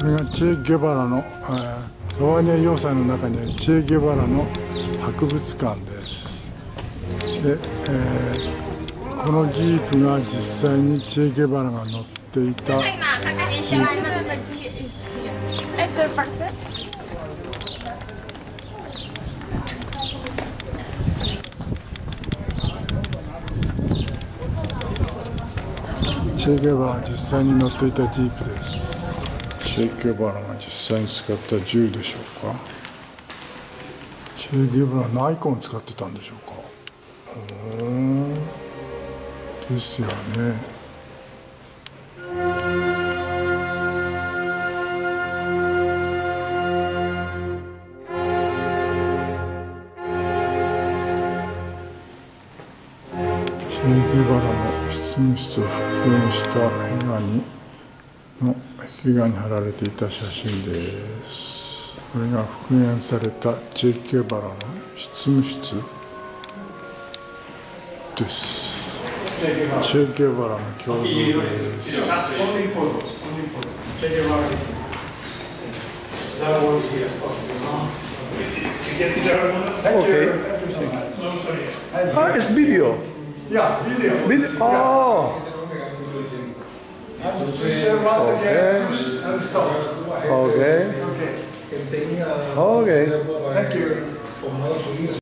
これがチェ・ゲバラの、えー、ロワニア要塞の中にあるチェ・ゲバラの博物館です。で、えー、このジープが実際にチェ・ゲバラが乗っていたジープ。ですチェ・ゲバラ実際に乗っていたジープです。チェ・ゲバラが実際に使った銃でしょうか？チェ・ゲバラナイコン使ってたんでしょうか？ですよね。チェ・ゲバラの執務室を復元した壁画にの壁画に貼られていた写真ですこれが復元されたチェ・ゲバラの執務室ですチェ・ゲバラの胸像ですオッケー。Ah, it's video. Yeah, video. Video. Oh. And push once again, push and stop. Okay. Okay. Okay. Thank you.